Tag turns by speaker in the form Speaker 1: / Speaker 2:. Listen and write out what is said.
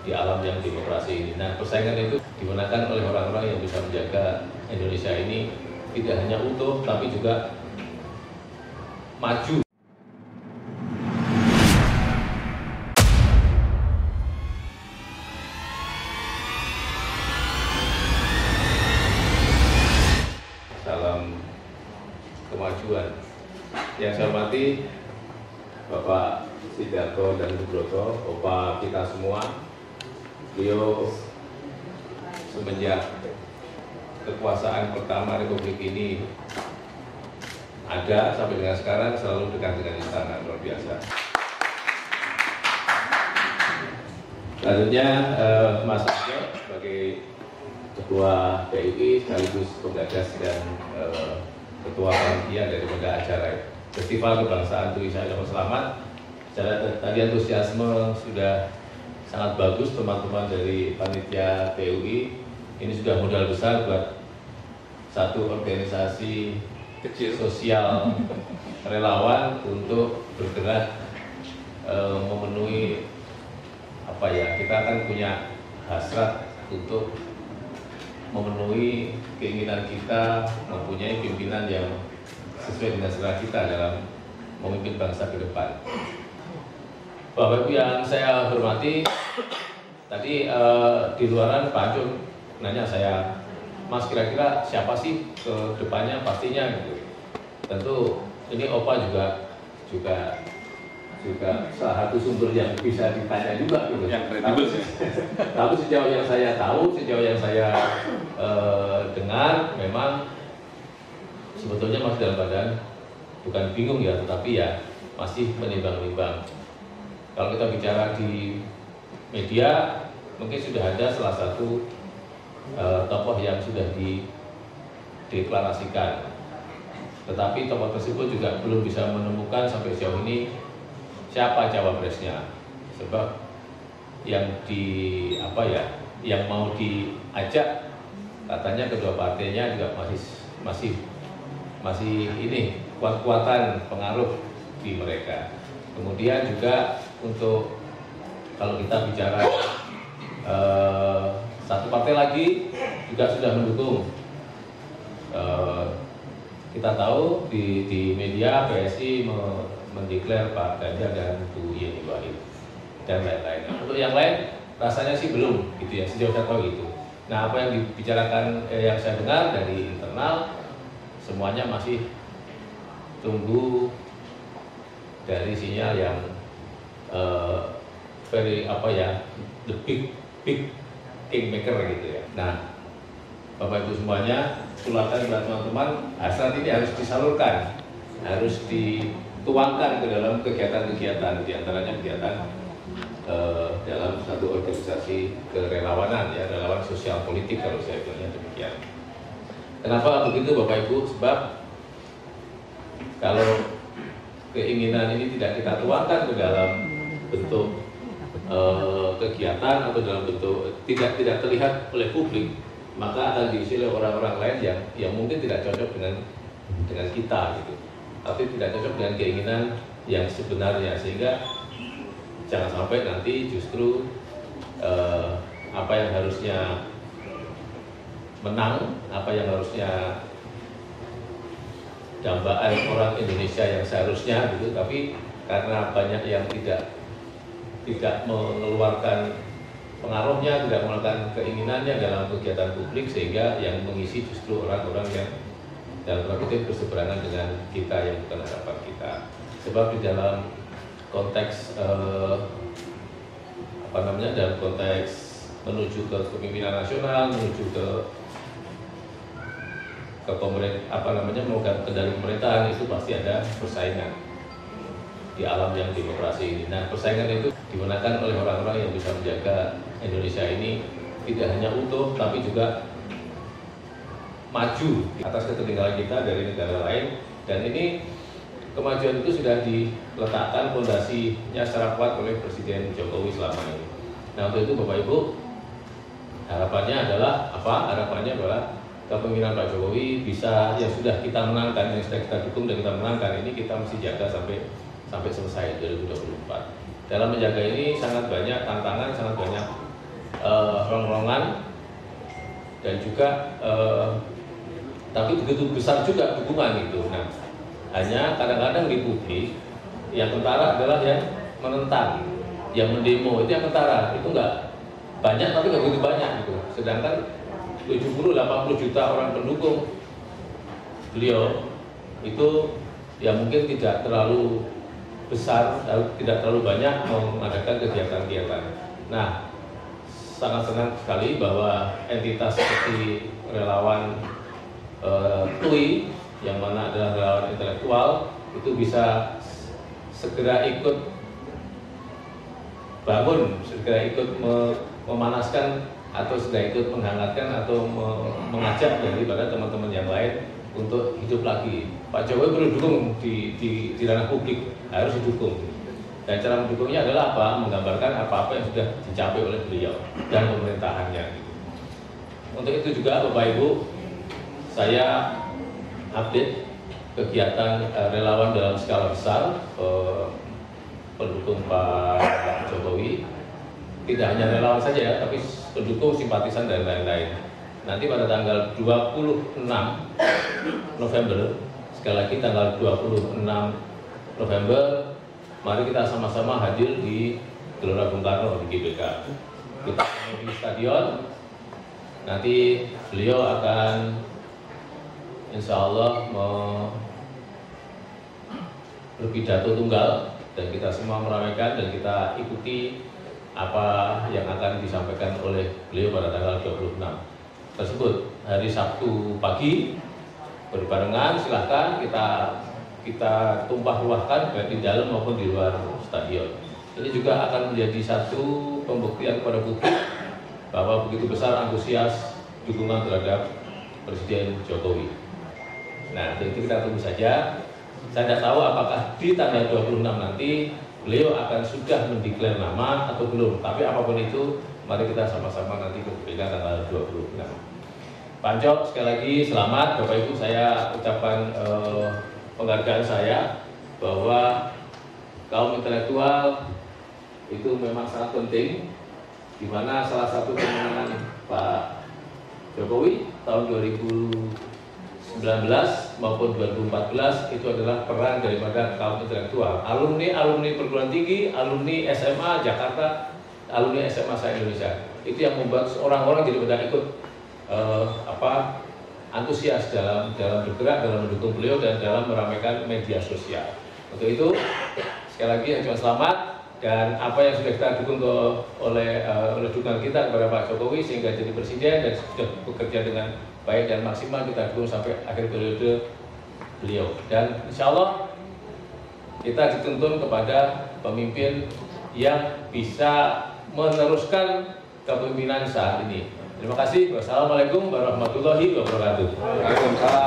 Speaker 1: di alam yang demokrasi ini. Nah, persaingan itu dimenangkan oleh orang-orang yang bisa menjaga Indonesia ini tidak hanya utuh, tapi juga maju. Salam kemajuan. Yang saya hormati Bapak Sidarto dan Nugroho, Bapak kita semua, beliau semenjak kekuasaan pertama Republik ini ada sampai dengan sekarang selalu dekat dengan istana luar biasa. Selanjutnya eh, Mas Arjo sebagai Ketua PII sekaligus penggagas dan eh, Ketua Panitia daripada acara Festival Kebangsaan Tulisan Yang Selamat. Secara tadi antusiasme sudah sangat bagus teman-teman dari panitia TUI. Ini sudah modal besar buat satu organisasi
Speaker 2: kecil
Speaker 1: sosial relawan untuk bergerak e, memenuhi apa ya kita akan punya hasrat untuk memenuhi keinginan kita mempunyai pimpinan yang sesuai dengan selera kita dalam memimpin bangsa ke depan. Bapak Ibu yang saya hormati, tadi eh, di luaran Pak Jun nanya saya, Mas kira-kira siapa sih ke depannya pastinya gitu. Tentu ini Opa juga juga juga salah satu sumber yang bisa ditanya juga gitu.
Speaker 2: yang kredibel sih
Speaker 1: Tapi sejauh yang saya tahu, sejauh yang saya eh, dengar, memang sebetulnya masih dalam badan bukan bingung ya, tetapi ya masih menimbang-nimbang. Kalau kita bicara di media, mungkin sudah ada salah satu eh, tokoh yang sudah dideklarasikan. Tetapi tokoh tersebut juga belum bisa menemukan sampai sejauh ini siapa cawapresnya. Sebab yang di apa ya, yang mau diajak katanya kedua partainya juga masih masih masih ini kuat-kuatan pengaruh di mereka. Kemudian juga untuk kalau kita bicara eh, satu partai lagi juga sudah mendukung. Eh, kita tahu di, di media PSI me- mendeklar Pak Ganjar dan Bu Yeni Wahid dan lain-lain. Untuk yang lain rasanya sih belum gitu ya sejauh saya tahu itu. Nah apa yang dibicarakan eh, yang saya dengar dari internal semuanya masih tunggu dari sinyal yang eh, very apa ya the big big kingmaker gitu ya. Nah Bapak Ibu semuanya, sulatan buat teman-teman, hasrat ini harus disalurkan, harus dituangkan ke dalam kegiatan-kegiatan, di antaranya kegiatan eh, dalam satu organisasi kerelawanan, ya relawan sosial politik kalau saya bilangnya demikian. Kenapa begitu Bapak Ibu? Sebab kalau keinginan ini tidak kita tuangkan ke dalam bentuk eh, kegiatan atau dalam bentuk tidak tidak terlihat oleh publik, maka akan diisi oleh orang-orang lain yang yang mungkin tidak cocok dengan dengan kita gitu, tapi tidak cocok dengan keinginan yang sebenarnya sehingga jangan sampai nanti justru eh, apa yang harusnya menang, apa yang harusnya dambaan orang Indonesia yang seharusnya gitu, tapi karena banyak yang tidak tidak mengeluarkan pengaruhnya, tidak mengeluarkan keinginannya dalam kegiatan publik sehingga yang mengisi justru orang-orang yang dalam kutip berseberangan dengan kita yang bukan harapan kita. Sebab di dalam konteks eh, apa namanya dalam konteks menuju ke kepemimpinan nasional, menuju ke ke pemerintah apa namanya memegang kendali pemerintahan itu pasti ada persaingan di alam yang demokrasi ini. Nah persaingan itu dimenangkan oleh orang-orang yang bisa menjaga Indonesia ini tidak hanya utuh tapi juga maju atas ketertinggalan kita dari negara lain dan ini kemajuan itu sudah diletakkan fondasinya secara kuat oleh Presiden Jokowi selama ini. Nah untuk itu Bapak Ibu harapannya adalah apa? Harapannya adalah kepemimpinan Pak Jokowi bisa yang sudah kita menangkan, yang sudah kita dukung dan kita menangkan ini kita mesti jaga sampai sampai selesai 2024. Dalam menjaga ini sangat banyak tantangan, sangat banyak pertolongan dan juga eh, tapi begitu besar juga dukungan itu. Nah, hanya kadang-kadang di publik yang tentara adalah yang menentang, yang mendemo itu yang tentara itu enggak banyak tapi nggak begitu banyak gitu. Sedangkan 70-80 juta orang pendukung beliau itu ya mungkin tidak terlalu besar, tidak terlalu banyak mengadakan kegiatan-kegiatan. Nah, sangat senang sekali bahwa entitas seperti relawan uh, TUI yang mana adalah relawan intelektual itu bisa segera ikut bangun, segera ikut memanaskan atau segera ikut menghangatkan atau mengajak daripada teman-teman yang lain untuk hidup lagi. Pak Jokowi perlu dukung di, di, di ranah publik, harus didukung. Dan cara mendukungnya adalah apa? Menggambarkan apa-apa yang sudah dicapai oleh beliau dan pemerintahannya. Untuk itu juga Bapak Ibu, saya update kegiatan uh, relawan dalam skala besar uh, pendukung Pak Jokowi. Tidak hanya relawan saja ya, tapi pendukung, simpatisan dan lain-lain. Nanti pada tanggal 26 November, sekali lagi tanggal 26 November mari kita sama-sama hadir di Gelora Bung Karno di GBK. Kita di stadion, nanti beliau akan insya Allah berpidato tunggal dan kita semua meramaikan dan kita ikuti apa yang akan disampaikan oleh beliau pada tanggal 26 tersebut hari Sabtu pagi berbarengan silahkan kita kita tumpah ruahkan baik di dalam maupun di luar stadion. Ini juga akan menjadi satu pembuktian kepada publik bahwa begitu besar antusias dukungan terhadap Presiden Jokowi. Nah, itu kita tunggu saja. Saya tidak tahu apakah di tanggal 26 nanti beliau akan sudah mendeklar nama atau belum. Tapi apa pun itu, mari kita sama-sama nanti keberikan tanggal 26. Pancok, sekali lagi selamat Bapak Ibu saya ucapkan eh, penghargaan saya bahwa kaum intelektual itu memang sangat penting di mana salah satu kemenangan Pak Jokowi tahun 2019 maupun 2014 itu adalah peran daripada kaum intelektual. Alumni alumni perguruan tinggi alumni SMA Jakarta alumni SMA saya Indonesia. Itu yang membuat orang-orang jadi pada ikut uh, apa antusias dalam dalam bergerak dalam mendukung beliau dan dalam meramaikan media sosial. Untuk itu sekali lagi cuma selamat dan apa yang sudah kita dukung ke, oleh uh, oleh dukungan kita kepada Pak Jokowi sehingga jadi presiden dan sudah bekerja dengan baik dan maksimal kita dukung sampai akhir periode beliau dan insya Allah kita dituntun kepada pemimpin yang bisa meneruskan kepemimpinan saat ini Terima kasih. Wassalamualaikum warahmatullahi wabarakatuh. Waalaikumsalam.